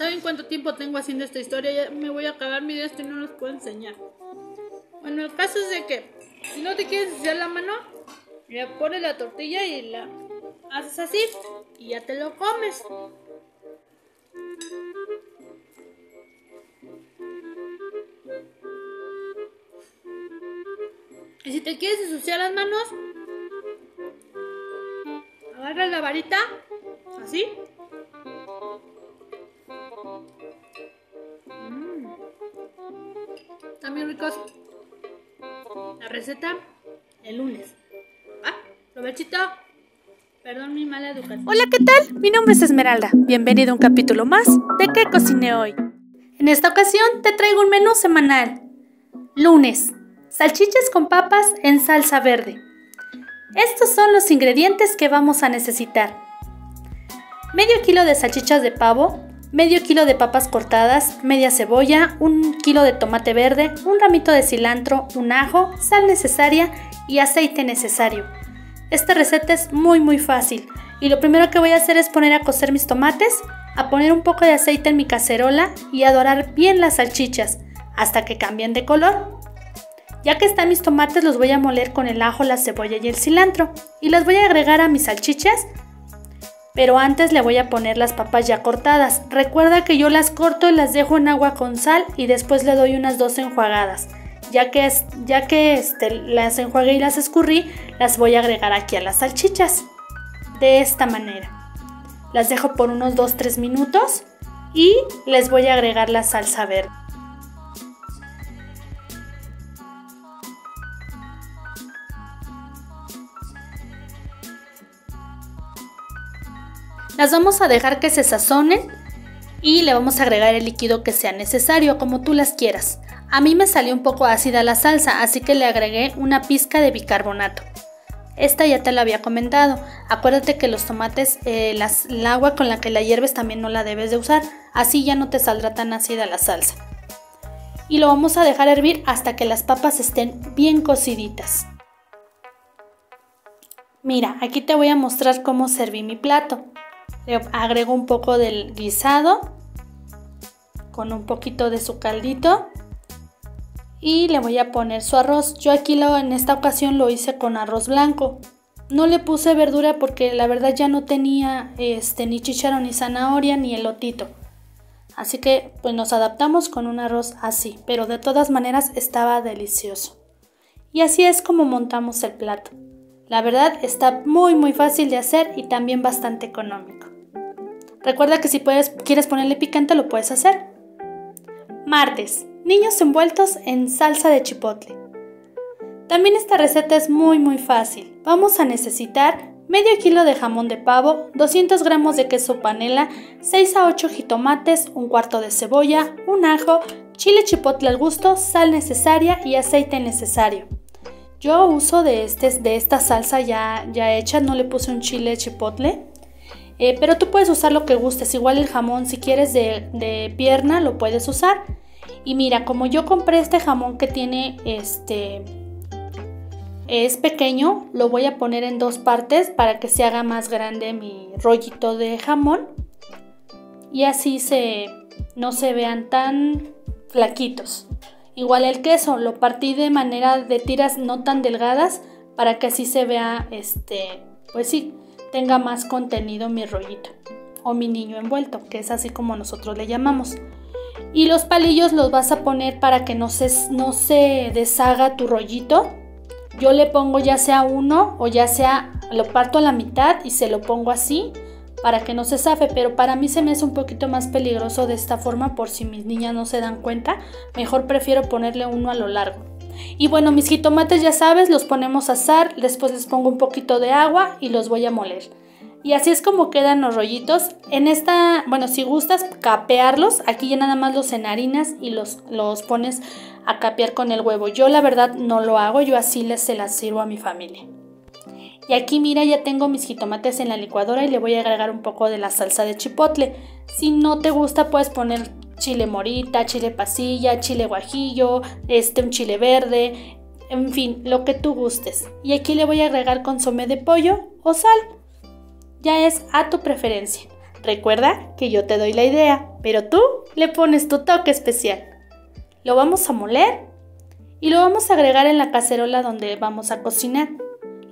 ¿Saben cuánto tiempo tengo haciendo esta historia? Ya me voy a acabar mi esto y no los puedo enseñar. Bueno, el caso es de que si no te quieres hacer la mano, le pones la tortilla y la haces así y ya te lo comes. Y si te quieres ensuciar las manos, agarras la varita, así. La receta el lunes. Ah, provechito. Perdón mi mala educación. Hola, ¿qué tal? Mi nombre es Esmeralda. Bienvenido a un capítulo más de ¿Qué cociné hoy? En esta ocasión te traigo un menú semanal. Lunes. Salchichas con papas en salsa verde. Estos son los ingredientes que vamos a necesitar. Medio kilo de salchichas de pavo, medio kilo de papas cortadas, media cebolla, un kilo de tomate verde, un ramito de cilantro, un ajo, sal necesaria y aceite necesario. Esta receta es muy muy fácil y lo primero que voy a hacer es poner a cocer mis tomates, a poner un poco de aceite en mi cacerola y a dorar bien las salchichas hasta que cambien de color. Ya que están mis tomates los voy a moler con el ajo, la cebolla y el cilantro y las voy a agregar a mis salchichas. Pero antes le voy a poner las papas ya cortadas. Recuerda que yo las corto y las dejo en agua con sal y después le doy unas dos enjuagadas. Ya que, ya que este, las enjuagué y las escurrí, las voy a agregar aquí a las salchichas. De esta manera. Las dejo por unos 2-3 minutos y les voy a agregar la salsa verde. Las vamos a dejar que se sazonen y le vamos a agregar el líquido que sea necesario, como tú las quieras. A mí me salió un poco ácida la salsa, así que le agregué una pizca de bicarbonato. Esta ya te lo había comentado. Acuérdate que los tomates, eh, el agua con la que la hierves también no la debes de usar, así ya no te saldrá tan ácida la salsa. Y lo vamos a dejar hervir hasta que las papas estén bien cociditas. Mira, aquí te voy a mostrar cómo serví mi plato. Le agrego un poco del guisado con un poquito de su caldito y le voy a poner su arroz. Yo aquí lo, en esta ocasión lo hice con arroz blanco. No le puse verdura porque la verdad ya no tenía este, ni chicharo ni zanahoria ni elotito. Así que pues nos adaptamos con un arroz así, pero de todas maneras estaba delicioso. Y así es como montamos el plato. La verdad está muy muy fácil de hacer y también bastante económico. Recuerda que si quieres ponerle picante lo puedes hacer. Martes. Niños envueltos en salsa de chipotle. También esta receta es muy muy fácil. Vamos a necesitar medio kilo de jamón de pavo, 200 gramos de queso panela, 6 a 8 jitomates, un cuarto de cebolla, un ajo, chile chipotle al gusto, sal necesaria y aceite necesario. Yo uso de, este, de esta salsa ya, ya hecha, no le puse un chile chipotle. Eh, pero tú puedes usar lo que gustes, igual el jamón si quieres de, pierna lo puedes usar. Y mira, como yo compré este jamón que tiene este es pequeño, lo voy a poner en dos partes para que se haga más grande mi rollito de jamón y así se no se vean tan flaquitos. Igual el queso lo partí de manera de tiras no tan delgadas para que así se vea este, pues sí, tenga más contenido mi rollito o mi niño envuelto, que es así como nosotros le llamamos. Y los palillos los vas a poner para que no se, deshaga tu rollito. Yo le pongo ya sea uno o ya sea lo parto a la mitad y se lo pongo así para que no se zafe, pero para mí se me hace un poquito más peligroso de esta forma por si mis niñas no se dan cuenta, mejor prefiero ponerle uno a lo largo. Y bueno, mis jitomates ya sabes, los ponemos a asar, después les pongo un poquito de agua y los voy a moler. Y así es como quedan los rollitos. En esta, bueno, si gustas capearlos, aquí ya nada más los enharinas y los, los pones a capear con el huevo. Yo la verdad no lo hago, yo así les se las sirvo a mi familia. Y aquí mira, ya tengo mis jitomates en la licuadora y le voy a agregar un poco de la salsa de chipotle. Si no te gusta puedes poner chile morita, chile pasilla, chile guajillo, este, un chile verde, en fin, lo que tú gustes. Y aquí le voy a agregar consomé de pollo o sal. Ya es a tu preferencia. Recuerda que yo te doy la idea, pero tú le pones tu toque especial. Lo vamos a moler y lo vamos a agregar en la cacerola donde vamos a cocinar.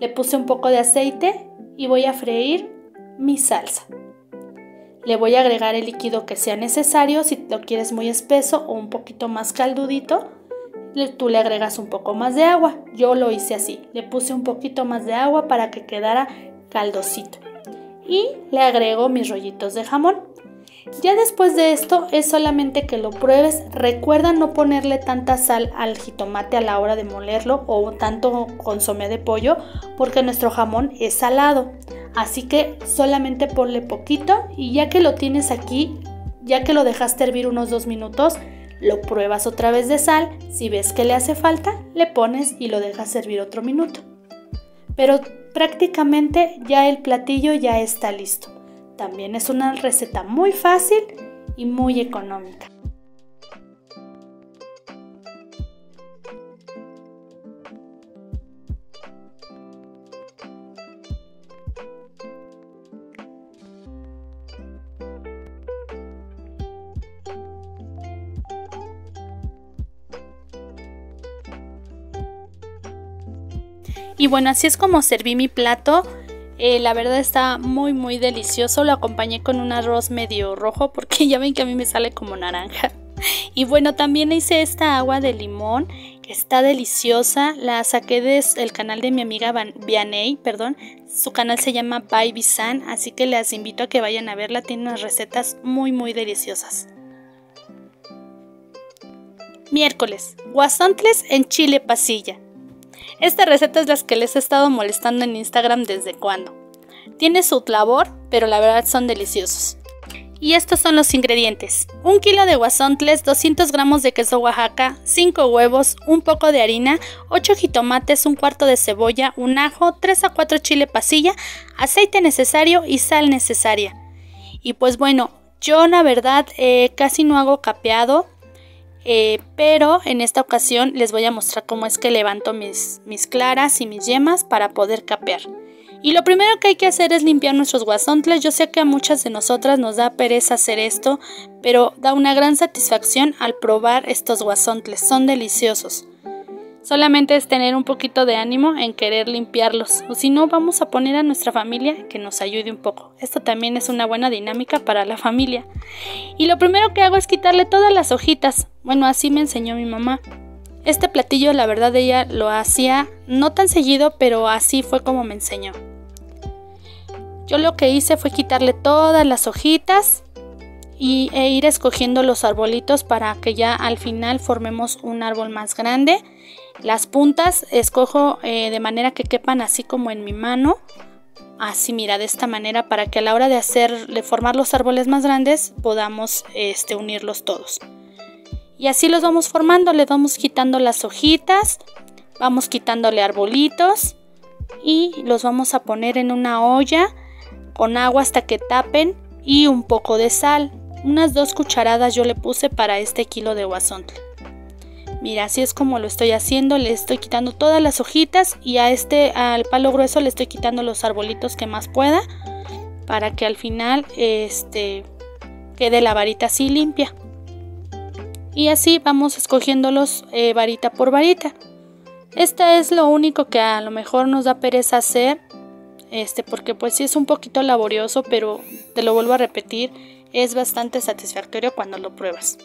Le puse un poco de aceite y voy a freír mi salsa. Le voy a agregar el líquido que sea necesario, si lo quieres muy espeso o un poquito más caldudito, tú le agregas un poco más de agua. Yo lo hice así, le puse un poquito más de agua para que quedara caldosito. Y le agrego mis rollitos de jamón. Ya después de esto es solamente que lo pruebes. Recuerda no ponerle tanta sal al jitomate a la hora de molerlo o tanto consomé de pollo porque nuestro jamón es salado. Así que solamente ponle poquito y ya que lo tienes aquí, ya que lo dejaste hervir unos dos minutos, lo pruebas otra vez de sal, si ves que le hace falta, le pones y lo dejas servir otro minuto. Pero prácticamente ya el platillo ya está listo. También es una receta muy fácil y muy económica. Y bueno, así es como serví mi plato. Eh, la verdad está muy muy delicioso. Lo acompañé con un arroz medio rojo porque ya ven que a mí me sale como naranja. Y bueno, también hice esta agua de limón que está deliciosa. La saqué del canal de mi amiga Vianey, perdón. Su canal se llama Baby San, así que les invito a que vayan a verla. Tiene unas recetas muy muy deliciosas. Miércoles, guasontles en chile pasilla. Esta receta es la que les he estado molestando en Instagram desde cuando. Tiene su labor, pero la verdad son deliciosos. Y estos son los ingredientes. 1 kilo de guasontles, 200 gramos de queso Oaxaca, 5 huevos, un poco de harina, 8 jitomates, un cuarto de cebolla, un ajo, 3 a 4 chile pasilla, aceite necesario y sal necesaria. Y pues bueno, yo la verdad eh, casi no hago capeado, eh, pero en esta ocasión les voy a mostrar cómo es que levanto mis, mis claras y mis yemas para poder capear. Y lo primero que hay que hacer es limpiar nuestros guasontles. Yo sé que a muchas de nosotras nos da pereza hacer esto, pero da una gran satisfacción al probar estos guasontles. Son deliciosos. Solamente es tener un poquito de ánimo en querer limpiarlos, o si no vamos a poner a nuestra familia que nos ayude un poco. Esto también es una buena dinámica para la familia. Y lo primero que hago es quitarle todas las hojitas. Bueno, así me enseñó mi mamá. Este platillo, la verdad, ella lo hacía no tan seguido, pero así fue como me enseñó. Yo lo que hice fue quitarle todas las hojitas y, e ir escogiendo los arbolitos para que ya al final formemos un árbol más grande las puntas escojo eh, de manera que quepan así como en mi mano. Así mira, de esta manera para que a la hora de hacer, de formar los árboles más grandes podamos este, unirlos todos. Y así los vamos formando, le vamos quitando las hojitas, vamos quitándole arbolitos y los vamos a poner en una olla con agua hasta que tapen y un poco de sal. Unas dos cucharadas yo le puse para este kilo de guasontle. Mira, así es como lo estoy haciendo, le estoy quitando todas las hojitas y a este, al palo grueso le estoy quitando los arbolitos que más pueda para que al final este, quede la varita así limpia. Y así vamos escogiéndolos eh, varita por varita. Este es lo único que a lo mejor nos da pereza hacer, este, porque pues sí es un poquito laborioso, pero te lo vuelvo a repetir, es bastante satisfactorio cuando lo pruebas.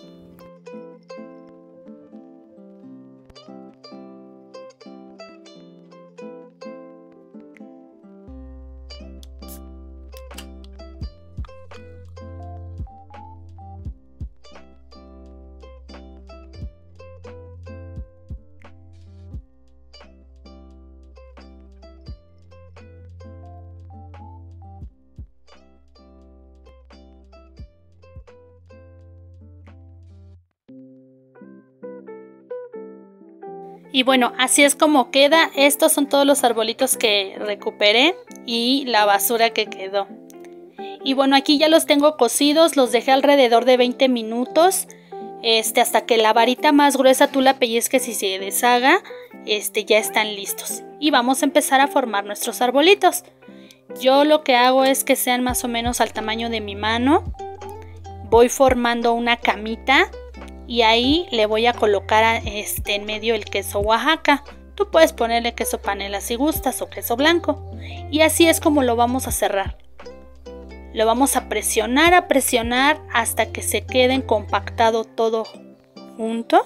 Y bueno, así es como queda. Estos son todos los arbolitos que recuperé y la basura que quedó. Y bueno, aquí ya los tengo cocidos, los dejé alrededor de 20 minutos. Este, hasta que la varita más gruesa tú la pellizques y se deshaga, este, ya están listos. Y vamos a empezar a formar nuestros arbolitos. Yo lo que hago es que sean más o menos al tamaño de mi mano. Voy formando una camita y ahí le voy a colocar este, en medio el queso Oaxaca. Tú puedes ponerle queso panela si gustas o queso blanco. Y así es como lo vamos a cerrar. Lo vamos a presionar, a presionar hasta que se queden compactado todo junto.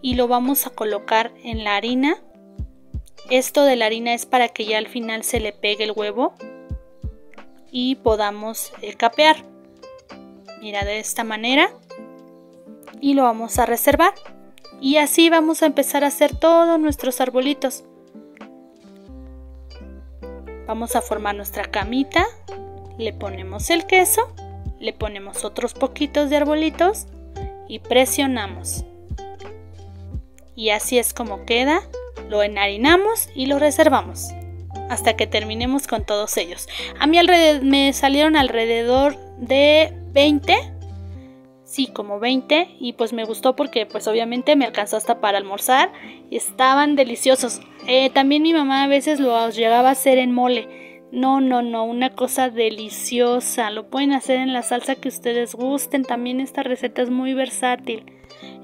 Y lo vamos a colocar en la harina. Esto de la harina es para que ya al final se le pegue el huevo y podamos eh, capear. Mira, de esta manera. Y lo vamos a reservar. Y así vamos a empezar a hacer todos nuestros arbolitos. Vamos a formar nuestra camita, le ponemos el queso, le ponemos otros poquitos de arbolitos y presionamos. Y así es como queda, lo enharinamos y lo reservamos hasta que terminemos con todos ellos. A mí me salieron alrededor de 20 sí, como 20 y pues me gustó porque pues obviamente me alcanzó hasta para almorzar y estaban deliciosos. Eh, también mi mamá a veces lo llegaba a hacer en mole. No, no, no, una cosa deliciosa. Lo pueden hacer en la salsa que ustedes gusten. También esta receta es muy versátil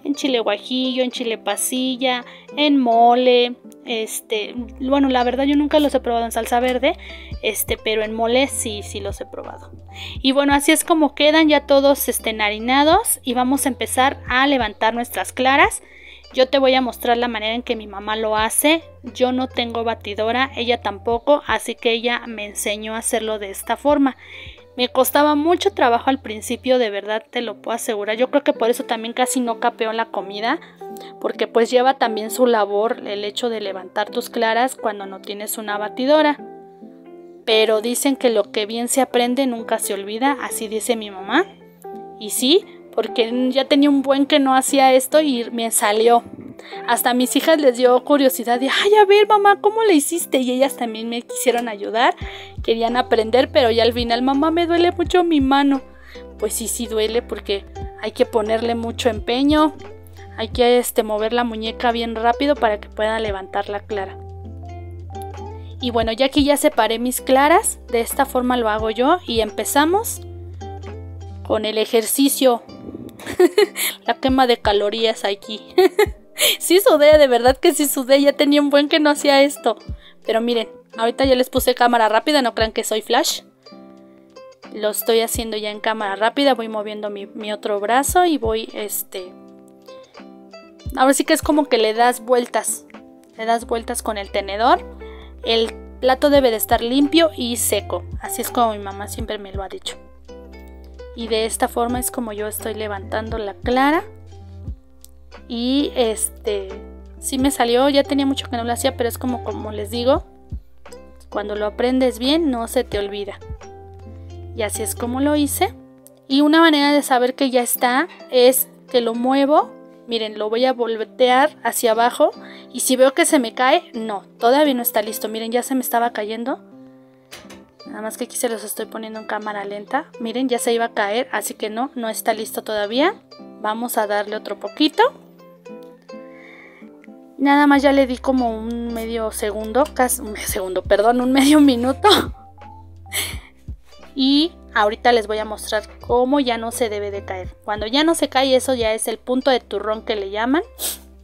en chile guajillo, en chile pasilla, en mole, este, bueno, la verdad yo nunca los he probado en salsa verde, este, pero en mole sí, sí los he probado. Y bueno, así es como quedan ya todos estén harinados y vamos a empezar a levantar nuestras claras. Yo te voy a mostrar la manera en que mi mamá lo hace. Yo no tengo batidora, ella tampoco, así que ella me enseñó a hacerlo de esta forma. Me costaba mucho trabajo al principio, de verdad te lo puedo asegurar. Yo creo que por eso también casi no capeo la comida, porque pues lleva también su labor el hecho de levantar tus claras cuando no tienes una batidora. Pero dicen que lo que bien se aprende nunca se olvida, así dice mi mamá. Y sí, porque ya tenía un buen que no hacía esto y me salió. Hasta mis hijas les dio curiosidad de, ay, a ver, mamá, ¿cómo le hiciste? Y ellas también me quisieron ayudar, querían aprender, pero ya al final, mamá, me duele mucho mi mano. Pues sí, sí duele porque hay que ponerle mucho empeño, hay que este, mover la muñeca bien rápido para que pueda levantar la clara. Y bueno, ya que ya separé mis claras, de esta forma lo hago yo y empezamos con el ejercicio. la quema de calorías aquí. sí sudé, de verdad que sí sudé, ya tenía un buen que no hacía esto. Pero miren, ahorita ya les puse cámara rápida, no crean que soy flash. Lo estoy haciendo ya en cámara rápida, voy moviendo mi, mi otro brazo y voy, este... Ahora sí que es como que le das vueltas, le das vueltas con el tenedor. El plato debe de estar limpio y seco, así es como mi mamá siempre me lo ha dicho. Y de esta forma es como yo estoy levantando la clara y este, sí me salió, ya tenía mucho que no lo hacía, pero es como, como les digo, cuando lo aprendes bien no se te olvida. Y así es como lo hice. Y una manera de saber que ya está es que lo muevo. Miren, lo voy a voltear hacia abajo. Y si veo que se me cae, no, todavía no está listo. Miren, ya se me estaba cayendo. Nada más que aquí se los estoy poniendo en cámara lenta. Miren, ya se iba a caer, así que no, no está listo todavía. Vamos a darle otro poquito. Nada más ya le di como un medio segundo, casi un segundo, perdón, un medio minuto. y ahorita les voy a mostrar cómo ya no se debe de caer. Cuando ya no se cae, eso ya es el punto de turrón que le llaman.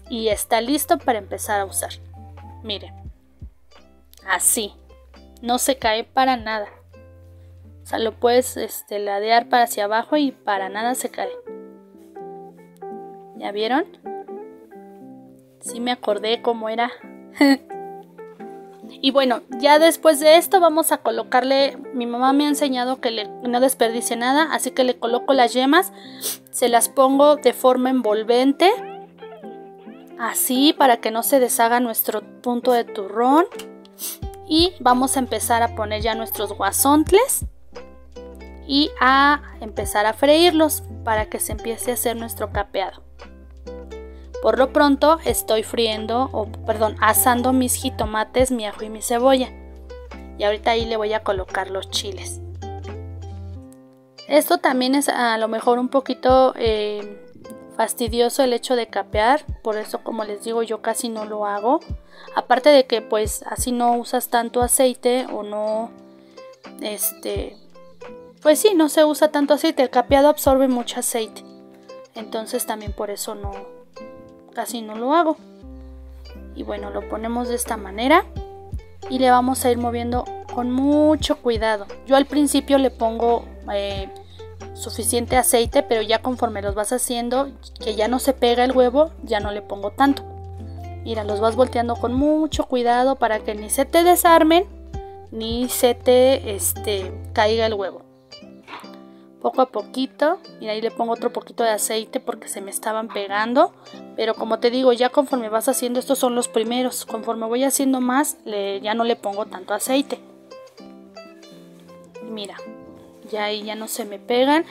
Y está listo para empezar a usar. Miren. Así. No se cae para nada. O sea, lo puedes este, ladear para hacia abajo y para nada se cae. ¿Ya vieron? Sí me acordé cómo era. y bueno, ya después de esto vamos a colocarle, mi mamá me ha enseñado que no desperdicie nada, así que le coloco las yemas, se las pongo de forma envolvente, así para que no se deshaga nuestro punto de turrón. Y vamos a empezar a poner ya nuestros guasontles y a empezar a freírlos para que se empiece a hacer nuestro capeado. Por lo pronto estoy friendo, o perdón, asando mis jitomates, mi ajo y mi cebolla. Y ahorita ahí le voy a colocar los chiles. Esto también es a lo mejor un poquito eh, fastidioso el hecho de capear, por eso como les digo yo casi no lo hago. Aparte de que pues así no usas tanto aceite o no este, pues sí, no se usa tanto aceite. El capeado absorbe mucho aceite. Entonces también por eso no, casi no lo hago. Y bueno, lo ponemos de esta manera y le vamos a ir moviendo con mucho cuidado. Yo al principio le pongo eh, suficiente aceite, pero ya conforme los vas haciendo, que ya no se pega el huevo, ya no le pongo tanto. Mira, los vas volteando con mucho cuidado para que ni se te desarmen ni se te este, caiga el huevo. Poco a poquito, mira ahí le pongo otro poquito de aceite porque se me estaban pegando, pero como te digo, ya conforme vas haciendo, estos son los primeros, conforme voy haciendo más, ya no le pongo tanto aceite. Mira, ya ahí ya no se me pegan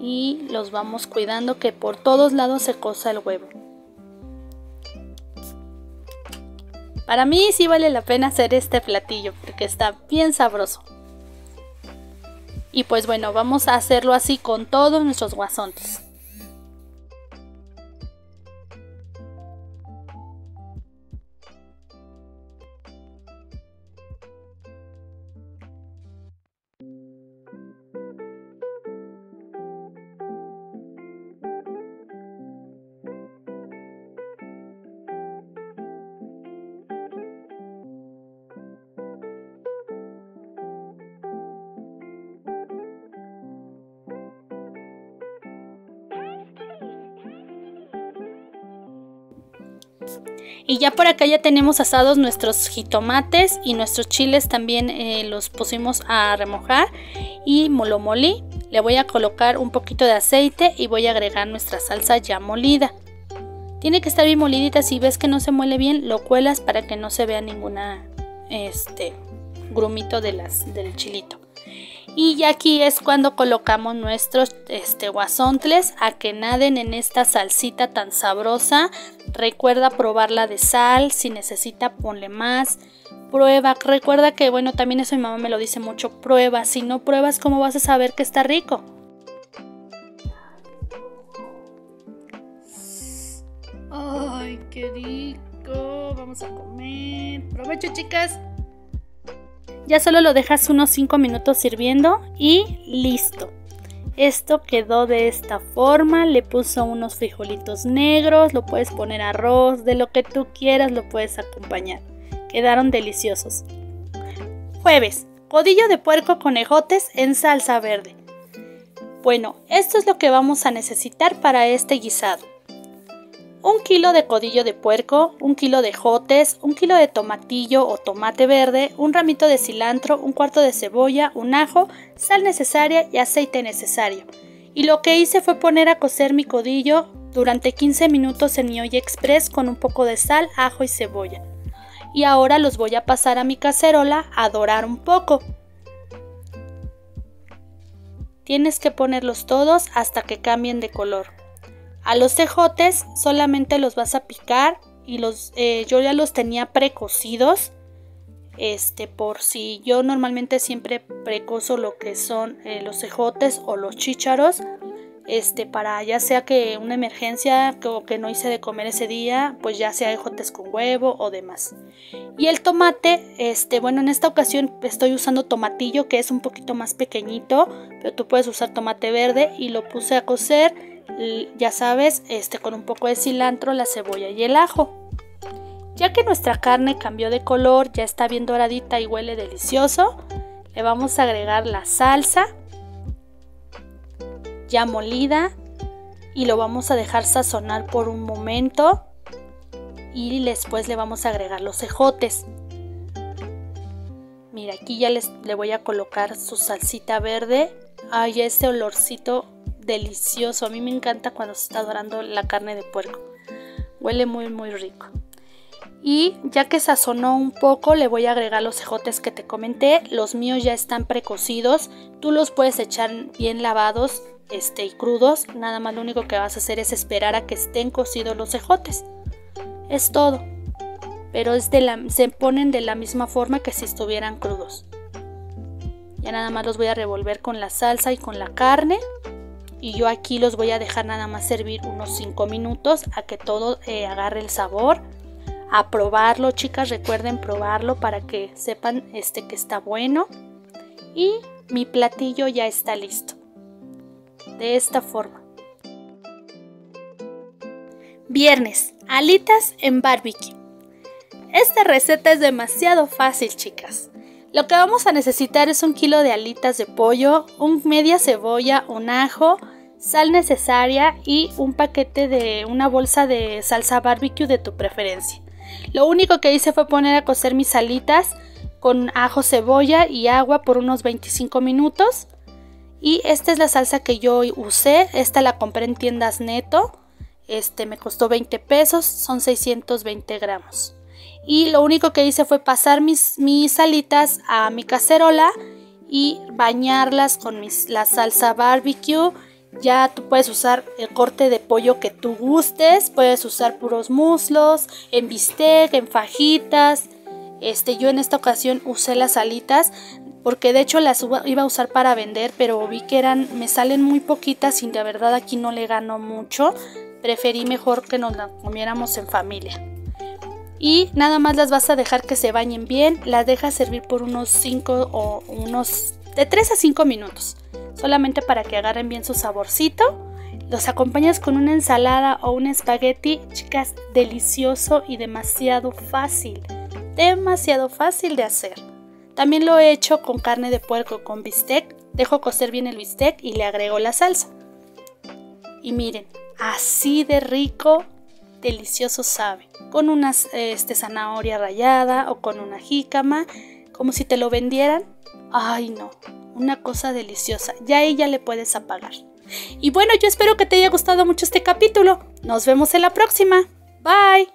y los vamos cuidando que por todos lados se cosa el huevo. Para mí sí vale la pena hacer este platillo porque está bien sabroso. Y pues bueno, vamos a hacerlo así con todos nuestros guasontes. Y ya por acá ya tenemos asados nuestros jitomates y nuestros chiles también eh, los pusimos a remojar y lo molí. Le voy a colocar un poquito de aceite y voy a agregar nuestra salsa ya molida. Tiene que estar bien molidita, si ves que no se muele bien, lo cuelas para que no se vea ninguna este grumito de las, del chilito. Y ya aquí es cuando colocamos nuestros este, guasontles a que naden en esta salsita tan sabrosa. Recuerda probarla de sal, si necesita ponle más. Prueba, recuerda que bueno, también eso mi mamá me lo dice mucho, prueba. Si no pruebas, ¿cómo vas a saber que está rico? Ay, qué rico. Vamos a comer. Provecho, chicas. Ya solo lo dejas unos 5 minutos sirviendo y listo. Esto quedó de esta forma, le puso unos frijolitos negros, lo puedes poner arroz, de lo que tú quieras lo puedes acompañar. Quedaron deliciosos. Jueves, codillo de puerco con ejotes en salsa verde. Bueno, esto es lo que vamos a necesitar para este guisado un kilo de codillo de puerco, un kilo de jotes, un kilo de tomatillo o tomate verde, un ramito de cilantro, un cuarto de cebolla, un ajo, sal necesaria y aceite necesario. Y lo que hice fue poner a cocer mi codillo durante 15 minutos en mi olla express con un poco de sal, ajo y cebolla. Y ahora los voy a pasar a mi cacerola a dorar un poco. Tienes que ponerlos todos hasta que cambien de color. A los cejotes solamente los vas a picar y los eh, yo ya los tenía precocidos. Este, por si yo normalmente siempre precozo lo que son eh, los cejotes o los chícharos. Este, para ya sea que una emergencia o que no hice de comer ese día, pues ya sea ejotes con huevo o demás. Y el tomate, este, bueno, en esta ocasión estoy usando tomatillo que es un poquito más pequeñito, pero tú puedes usar tomate verde y lo puse a cocer ya sabes, este con un poco de cilantro, la cebolla y el ajo. Ya que nuestra carne cambió de color, ya está bien doradita y huele delicioso, le vamos a agregar la salsa ya molida y lo vamos a dejar sazonar por un momento y después le vamos a agregar los ejotes. Mira, aquí ya les, le voy a colocar su salsita verde. Ay, ese olorcito delicioso. A mí me encanta cuando se está dorando la carne de puerco. Huele muy muy rico. Y ya que sazonó un poco, le voy a agregar los ejotes que te comenté. Los míos ya están precocidos. Tú los puedes echar bien lavados este, y crudos. Nada más lo único que vas a hacer es esperar a que estén cocidos los ejotes. Es todo. Pero es de se ponen de la misma forma que si estuvieran crudos. Ya nada más los voy a revolver con la salsa y con la carne y yo aquí los voy a dejar nada más servir unos 5 minutos a que todo eh, agarre el sabor a probarlo chicas recuerden probarlo para que sepan este que está bueno Y mi platillo ya está listo. De esta forma. Viernes, alitas en barbecue. Esta receta es demasiado fácil, chicas. Lo que vamos a necesitar es un kilo de alitas de pollo, un media cebolla, un ajo, sal necesaria y un paquete de una bolsa de salsa barbecue de tu preferencia. Lo único que hice fue poner a cocer mis alitas con ajo, cebolla y agua por unos 25 minutos. Y esta es la salsa que yo usé. Esta la compré en tiendas neto. Este me costó 20 pesos, son 620 gramos. Y lo único que hice fue pasar mis, mis alitas a mi cacerola y bañarlas con la salsa barbecue ya tú puedes usar el corte de pollo que tú gustes, puedes usar puros muslos, en bistec, en fajitas. Este, yo en esta ocasión usé las alitas porque de hecho las iba a usar para vender, pero vi que eran me salen muy poquitas y de verdad aquí no le gano mucho. Preferí mejor que nos las comiéramos en familia. Y nada más las vas a dejar que se bañen bien, las dejas servir por unos 5 o unos de 3 a 5 minutos solamente para que agarren bien su saborcito. Los acompañas con una ensalada o un espagueti, chicas, delicioso y demasiado fácil. Demasiado fácil de hacer. También lo he hecho con carne de puerco con bistec. Dejo cocer bien el bistec y le agrego la salsa. Y miren, así de rico, delicioso sabe. Con una este, zanahoria rallada o con una jícama, como si te lo vendieran. Ay no, una cosa deliciosa. Ya ella le puedes apagar. Y bueno, yo espero que te haya gustado mucho este capítulo. Nos vemos en la próxima. Bye.